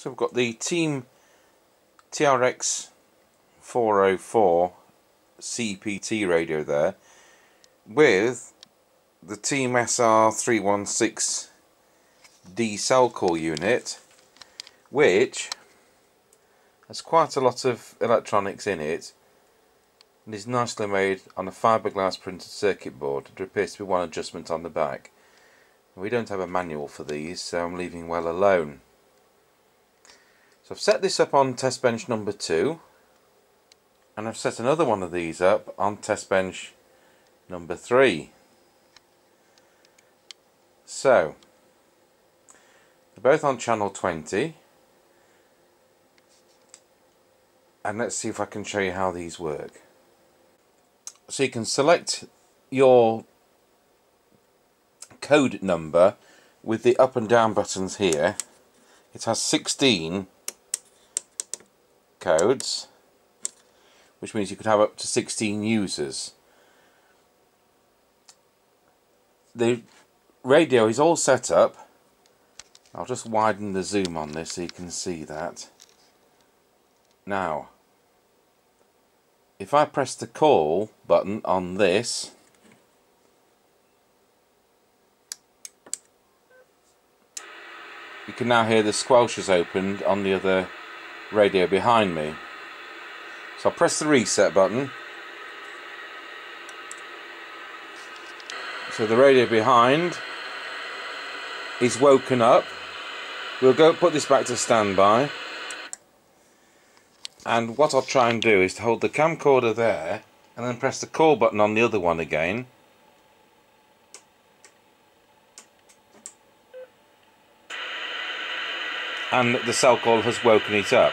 So we've got the Team TRX 404 CPT radio there with the Team SR 316 D selcall unit which has quite a lot of electronics in it and is nicely made on a fiberglass printed circuit board. There appears to be one adjustment on the back. We don't have a manual for these so I'm leaving well alone. So I've set this up on test bench number 2 and I've set another one of these up on test bench number 3. So, they're both on channel 20 and let's see if I can show you how these work. So you can select your code number with the up and down buttons here. It has 16 codes which means you could have up to 16 users. The radio is all set up. I'll just widen the zoom on this so you can see that. Now, if I press the call button on this, you can now hear the squelch has opened on the other radio behind me. So I'll press the reset button. So the radio behind is woken up. We'll go put this back to standby and what I'll try and do is to hold the camcorder there and then press the call button on the other one again and the selcall has woken it up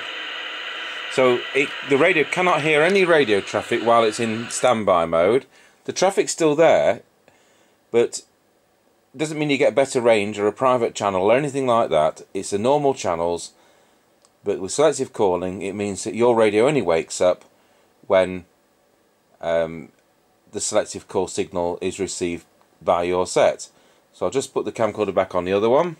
so it, the radio cannot hear any radio traffic while it's in standby mode the traffic's still there but doesn't mean you get better range or a private channel or anything like that it's the normal channels but with selective calling, it means that your radio only wakes up when um, the selective call signal is received by your set. So I'll just put the camcorder back on the other one.